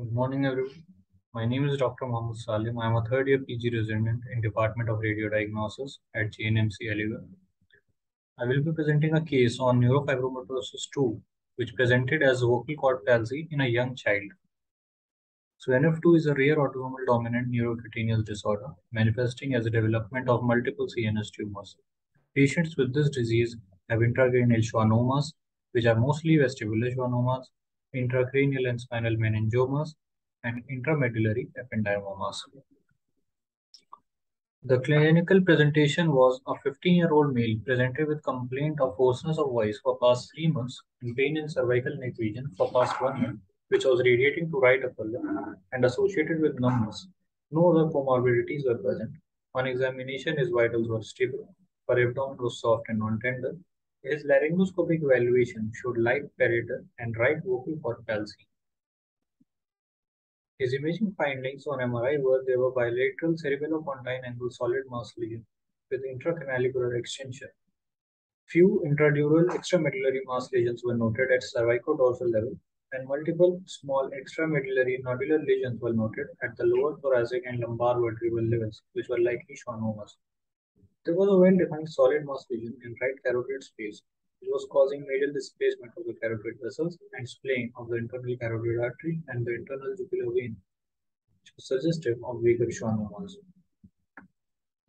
Good morning, everyone. My name is Dr. Mohammed Saalim. I am a third year PG resident in Department of Radio Diagnosis at JNMC Aligarh. I will be presenting a case on neurofibromatosis 2, which presented as vocal cord palsy in a young child. So NF2 is a rare autosomal dominant neurocutaneous disorder manifesting as a development of multiple CNS tumors. Patients with this disease have intracranial schwannomas, which are mostly vestibular schwannomas, intracranial and spinal meningiomas, and intramedullary ependymoma. The clinical presentation was a 15-year-old male presented with complaint of hoarseness of voice for past three months and pain in cervical neck region for past one year, which was radiating to right upper lip and associated with numbness. No other comorbidities were present. On examination, his vitals were stable. Her abdomen was soft and non-tender. His laryngoscopic evaluation showed light parietal and right vocal cord palsy. His imaging findings on MRI were there were bilateral cerebellopontine angle solid mass lesion with intracanalicular extension. Few intradural extramedullary mass lesions were noted at cervicodorsal level, and multiple small extramedullary nodular lesions were noted at the lower thoracic and lumbar vertebral levels, which were likely schwannomas. There was a well-defined solid mass lesion in right carotid space, which was causing medial displacement of the carotid vessels and splaying of the internal carotid artery and the internal jugular vein, which was suggestive of vagal schwannomas.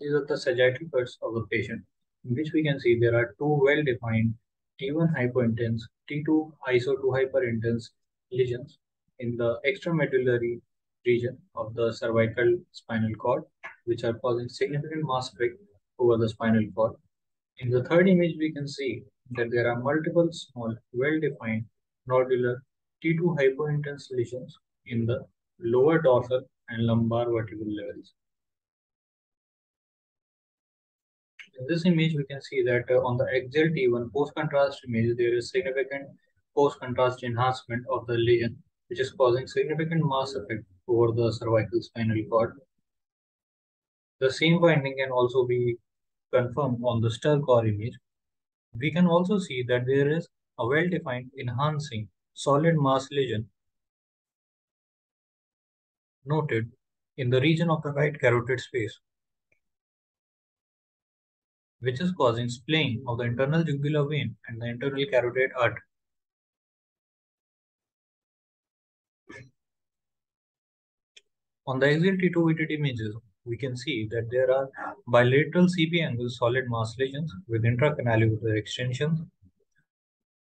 These are the sagittal cuts of the patient, in which we can see there are two well-defined T1 hypointense, T2 iso to hyperintense lesions in the extramedullary region of the cervical spinal cord, which are causing significant mass effect over the spinal cord. In the third image, we can see that there are multiple small, well-defined nodular T2 hypointense lesions in the lower dorsal and lumbar vertebral levels. In this image, we can see that uh, on the axial T1 post-contrast image, there is significant post-contrast enhancement of the lesion, which is causing significant mass effect over the cervical spinal cord. The same finding can also be confirmed on the STIR core image, we can also see that there is a well-defined enhancing solid mass lesion noted in the region of the right carotid space, which is causing splaying of the internal jugular vein and the internal carotid artery. On the axial T2 VTT images, we can see that there are bilateral CP angle solid mass lesions with intracanalicular extensions.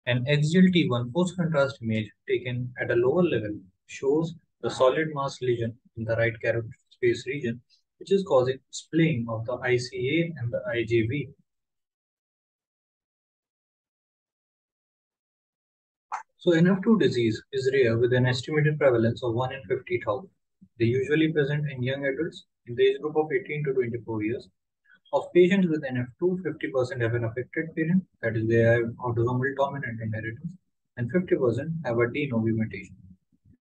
An axial T1 post-contrast image taken at a lower level shows the solid mass lesion in the right carotid space region, which is causing splaying of the ICA and the IJV. So NF2 disease is rare with an estimated prevalence of 1 in 50,000. They usually present in young adults in the age group of 18 to 24 years. Of patients with NF2, 50% have an affected parent, that is, they have autosomal dominant inheritance, and 50% have a de novo mutation.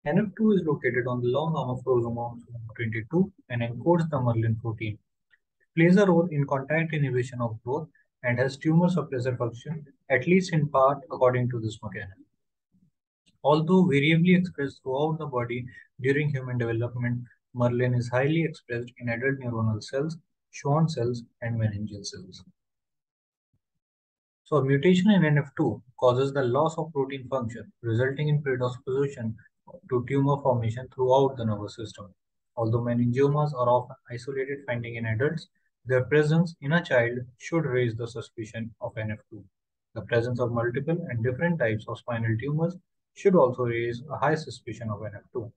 NF2 is located on the long arm of chromosome 22 and encodes the Merlin protein. It plays a role in contact inhibition of growth and has tumor suppressor function, at least in part according to this mechanism. Although variably expressed throughout the body during human development, Merlin is highly expressed in adult neuronal cells, Schwann cells, and meningeal cells. So mutation in NF2 causes the loss of protein function, resulting in predisposition to tumor formation throughout the nervous system. Although meningiomas are often isolated finding in adults, their presence in a child should raise the suspicion of NF2. The presence of multiple and different types of spinal tumors should also raise a high suspicion of NF2.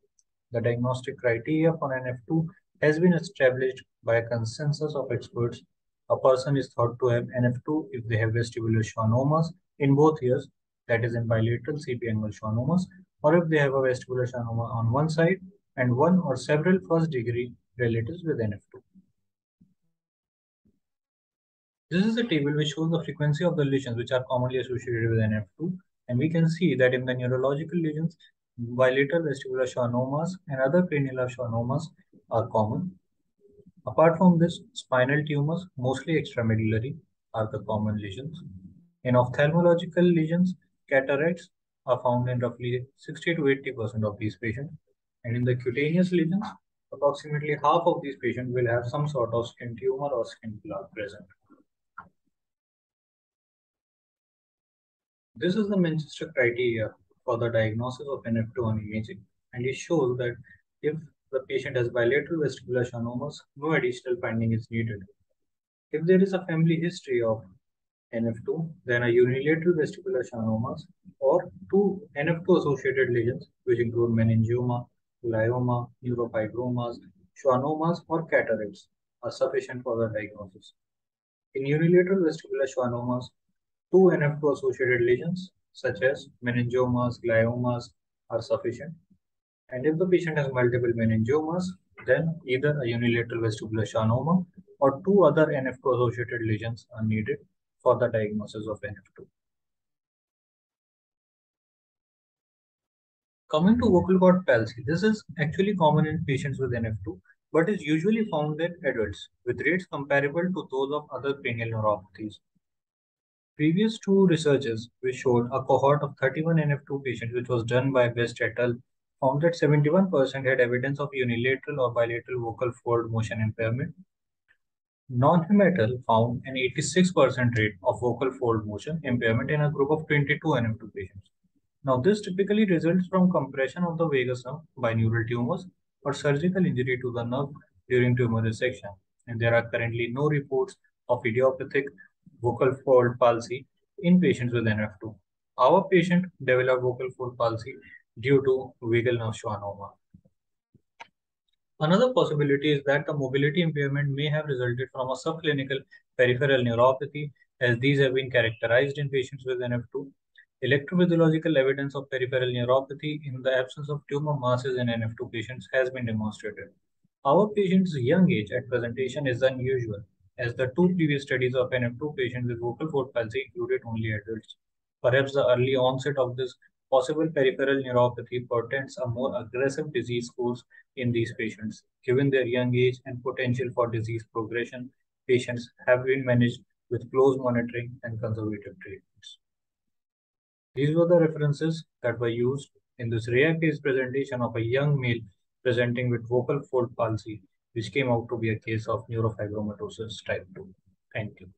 The diagnostic criteria for NF2 has been established by a consensus of experts. A person is thought to have NF2 if they have vestibular schwannomas in both ears, that is in bilateral CP angle schwannomas, or if they have a vestibular schwannoma on one side and one or several first degree relatives with NF2. This is a table which shows the frequency of the lesions which are commonly associated with NF2. And we can see that in the neurological lesions, bilateral vestibular schwannomas and other cranial schwannomas are common. Apart from this, spinal tumors, mostly extramedullary, are the common lesions. In ophthalmological lesions, cataracts are found in roughly 60 to 80% of these patients. And in the cutaneous lesions, approximately half of these patients will have some sort of skin tumor or skin plaque present. This is the Manchester criteria for the diagnosis of NF2 on imaging, and it shows that if the patient has bilateral vestibular schwannomas, no additional finding is needed. If there is a family history of NF2, then a unilateral vestibular schwannomas or two NF2 associated lesions, which include meningioma, glioma, neurofibromas, schwannomas, or cataracts, are sufficient for the diagnosis. In unilateral vestibular schwannomas, two NF2 associated lesions such as meningiomas, gliomas are sufficient. And if the patient has multiple meningiomas, then either a unilateral vestibular schwannoma or two other NF2 associated lesions are needed for the diagnosis of NF2. Coming to vocal cord palsy, this is actually common in patients with NF2, but is usually found in adults with rates comparable to those of other cranial neuropathies. Previous two researches which showed a cohort of 31 NF2 patients, which was done by West et al., found that 71% had evidence of unilateral or bilateral vocal fold motion impairment. Non-Hematal found an 86% rate of vocal fold motion impairment in a group of 22 NF2 patients. Now, this typically results from compression of the vagus nerve by neural tumors or surgical injury to the nerve during tumor resection. And there are currently no reports of idiopathic vocal fold palsy in patients with NF2. Our patient developed vocal fold palsy due to vagal nerve schwannoma. Another possibility is that the mobility impairment may have resulted from a subclinical peripheral neuropathy, as these have been characterized in patients with NF2. Electrophysiological evidence of peripheral neuropathy in the absence of tumor masses in NF2 patients has been demonstrated. Our patient's young age at presentation is unusual as the two previous studies of NF2 patients with vocal fold palsy included only adults. Perhaps the early onset of this possible peripheral neuropathy portends a more aggressive disease course in these patients. Given their young age and potential for disease progression, patients have been managed with close monitoring and conservative treatments. These were the references that were used in this rare case presentation of a young male presenting with vocal fold palsy which came out to be a case of neurofibromatosis type 2. Thank you.